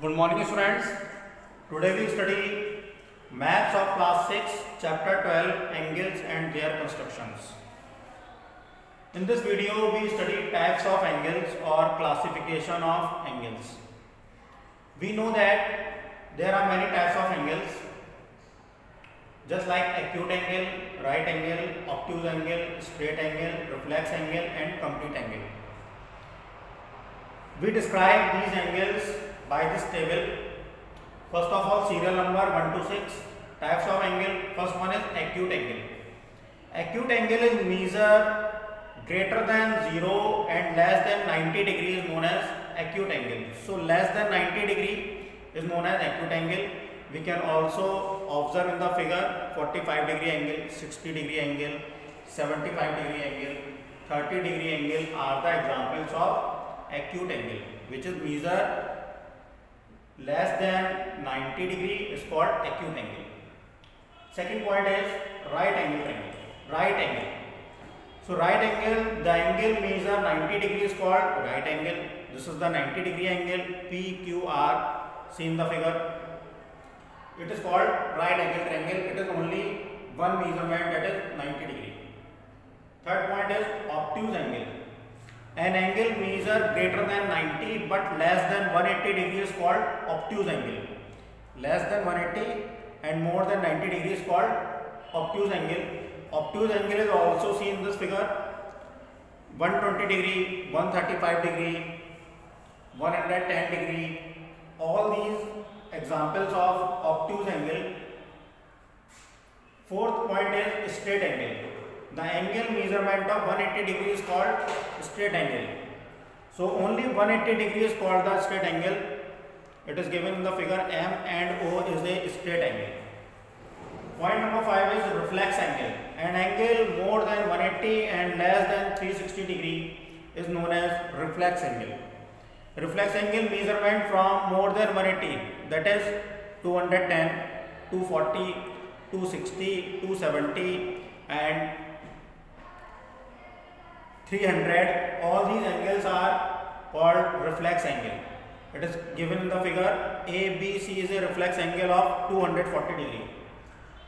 Good morning students today we study maths of class six chapter twelve angles and their construction in this video we study types of angles और classification of angles we know that there are many types of angles just like acute angle right angle octave angle straight angle reflex angle and complete angle we describe these angles by this table. First of all, serial number 1 to 6. Types of angle. First one is acute angle. Acute angle is measure greater than 0 and less than 90 degree is known as acute angle. So less than 90 degree is known as acute angle. We can also observe in the figure 45 degree angle, 60 degree angle, 75 degree angle, 30 degree angle are the examples of acute angle which is measure less than 90 degree is called acute angle. Second point is right angle angle. Right angle. So right angle, the angle measure 90 degree is called right angle. This is the 90 degree angle PQR. See in the figure. It is called right angle triangle. It is only one measurement that is 90 degree. Third point is obtuse angle. An angle measure greater than 90 but less than 180 degree is called obtuse angle. Less than 180 and more than 90 degree is called obtuse angle. Obtuse angle is also seen in this figure. 120 degree, 135 degree, 110 degree. All these examples of obtuse angle. Fourth point is straight angle. The angle measurement of 180 degree is called straight angle. So only 180 degree is called the straight angle. It is given in the figure M and O is a straight angle. Point number 5 is reflex angle. An angle more than 180 and less than 360 degree is known as reflex angle. Reflex angle measurement from more than 180 that is 210, 240, 260, 270 and 300 all these angles are called reflex angle. It is given in the figure ABC is a reflex angle of 240 degree.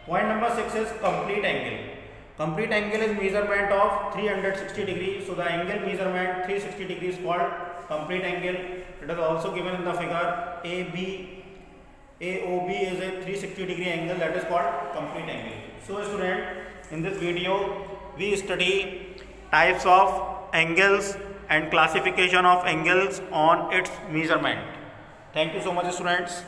Point number 6 is complete angle. Complete angle is measurement of 360 degree. So the angle measurement 360 degree is called complete angle. It is also given in the figure AB AOB is a 360 degree angle that is called complete angle. So student in this video we study types of angles and classification of angles on its measurement. Thank you so much students.